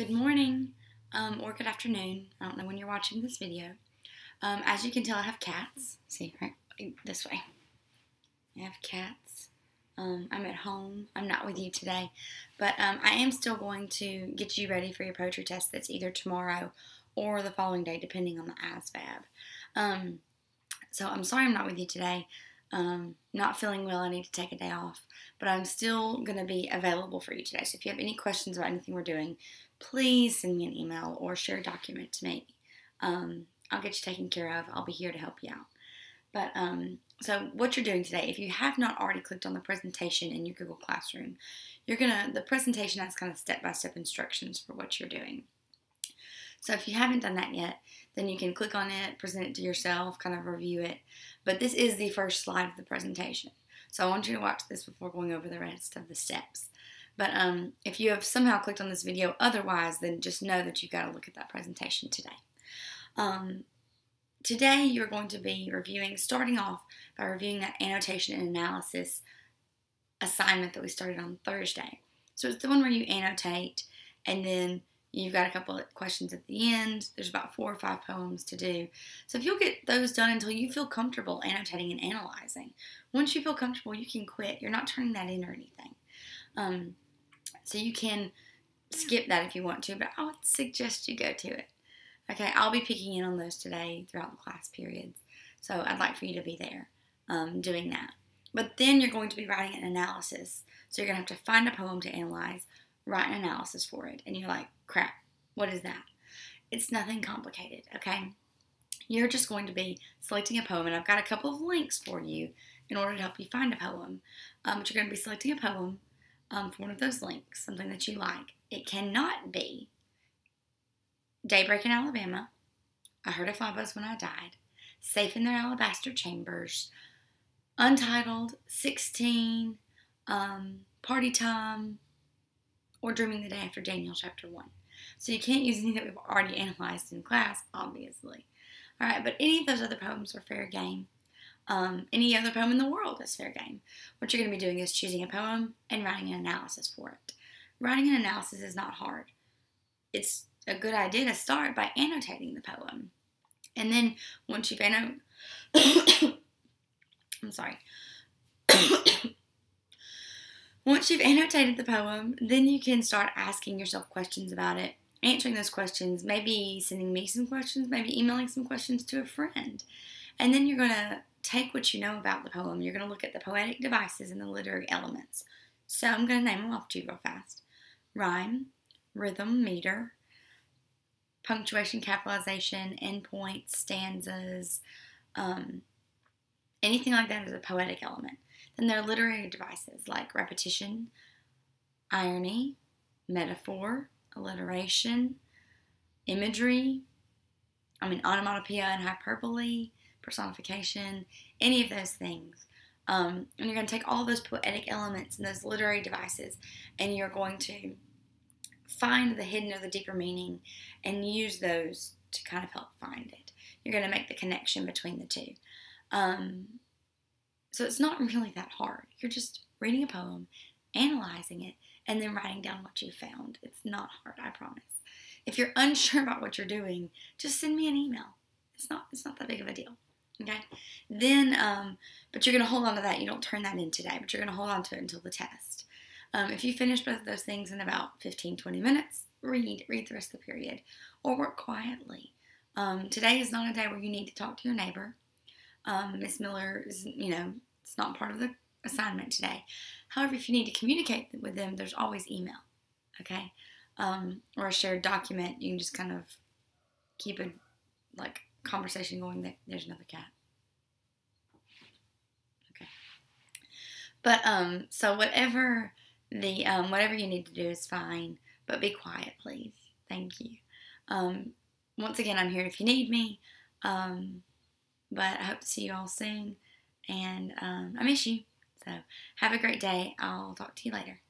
Good morning, um, or good afternoon. I don't know when you're watching this video. Um, as you can tell, I have cats. See, right this way. I have cats. Um, I'm at home. I'm not with you today, but um, I am still going to get you ready for your poetry test that's either tomorrow or the following day, depending on the ASVAB. Um, so I'm sorry I'm not with you today. Um, not feeling well, I need to take a day off, but I'm still going to be available for you today. So if you have any questions about anything we're doing, please send me an email or share a document to me. Um, I'll get you taken care of. I'll be here to help you out. But um, so what you're doing today, if you have not already clicked on the presentation in your Google Classroom, you're gonna the presentation has kind of step-by-step instructions for what you're doing. So if you haven't done that yet, then you can click on it, present it to yourself, kind of review it. But this is the first slide of the presentation. So I want you to watch this before going over the rest of the steps. But um, if you have somehow clicked on this video otherwise, then just know that you've got to look at that presentation today. Um, today you're going to be reviewing, starting off by reviewing that annotation and analysis assignment that we started on Thursday. So it's the one where you annotate and then You've got a couple of questions at the end. There's about four or five poems to do. So if you'll get those done until you feel comfortable annotating and analyzing, once you feel comfortable, you can quit. You're not turning that in or anything. Um, so you can skip that if you want to, but I would suggest you go to it. Okay, I'll be picking in on those today throughout the class periods. So I'd like for you to be there um, doing that. But then you're going to be writing an analysis. So you're going to have to find a poem to analyze, write an analysis for it. And you're like, crap, what is that? It's nothing complicated, okay? You're just going to be selecting a poem, and I've got a couple of links for you in order to help you find a poem. Um, but you're going to be selecting a poem um, from one of those links, something that you like. It cannot be Daybreak in Alabama, I Heard Fly Buzz When I Died, Safe in Their Alabaster Chambers, Untitled, 16, um, Party Time, or Dreaming the Day After Daniel chapter 1. So you can't use any that we've already analyzed in class, obviously. All right, but any of those other poems are fair game. Um, any other poem in the world is fair game. What you're going to be doing is choosing a poem and writing an analysis for it. Writing an analysis is not hard. It's a good idea to start by annotating the poem. And then once you've annotated, I'm sorry. Once you've annotated the poem, then you can start asking yourself questions about it, answering those questions, maybe sending me some questions, maybe emailing some questions to a friend. And then you're going to take what you know about the poem. You're going to look at the poetic devices and the literary elements. So I'm going to name them off to you real fast rhyme, rhythm, meter, punctuation, capitalization, endpoints, stanzas, um, anything like that is a poetic element. There are literary devices like repetition, irony, metaphor, alliteration, imagery, I mean, onomatopoeia and hyperbole, personification, any of those things. Um, and you're going to take all those poetic elements and those literary devices, and you're going to find the hidden or the deeper meaning and use those to kind of help find it. You're going to make the connection between the two. Um, so it's not really that hard. You're just reading a poem, analyzing it, and then writing down what you found. It's not hard, I promise. If you're unsure about what you're doing, just send me an email. It's not it's not that big of a deal. Okay? Then um, but you're gonna hold on to that. You don't turn that in today, but you're gonna hold on to it until the test. Um, if you finish both of those things in about 15, 20 minutes, read, read the rest of the period, or work quietly. Um, today is not a day where you need to talk to your neighbor. Um, Miss Miller is, you know, it's not part of the assignment today. However, if you need to communicate with them, there's always email, okay, um, or a shared document. You can just kind of keep a like conversation going. there's another cat. Okay, but um, so whatever the um, whatever you need to do is fine, but be quiet, please. Thank you. Um, once again, I'm here if you need me. Um, but I hope to see you all soon. And um, I miss you. So have a great day. I'll talk to you later.